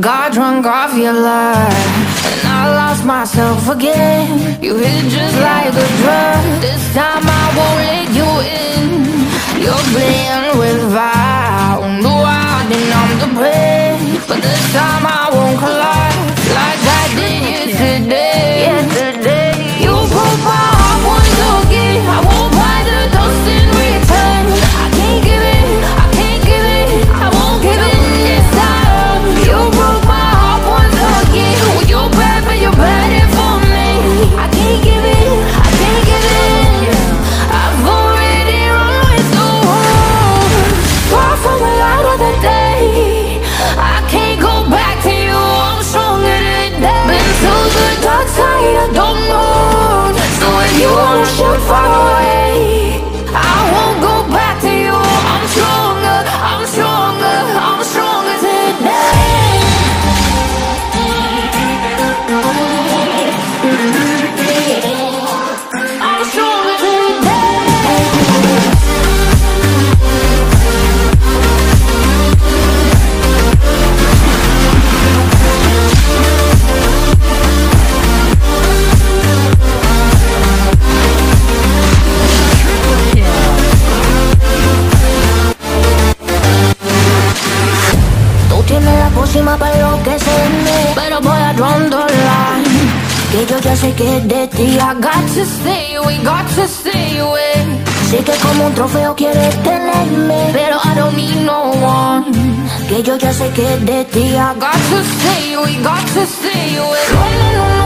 Got drunk off your life And I lost myself again. You hit just like a drug. This time I won't let you encima para enloquecerme Pero voy a rondolar Que yo ya sé que de ti I got to stay we got to stay away Sé que como un trofeo quieres tenerme Pero I don't need no one. Que yo ya sé que de ti I got to stay we got to stay away no, no, no.